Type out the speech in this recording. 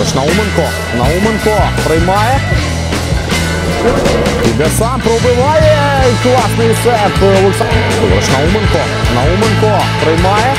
Ліворуч Науменко. Науменко приймає. Іде сам пробиває. Класний сет. Е, Олександр. Науменко. Науменко приймає.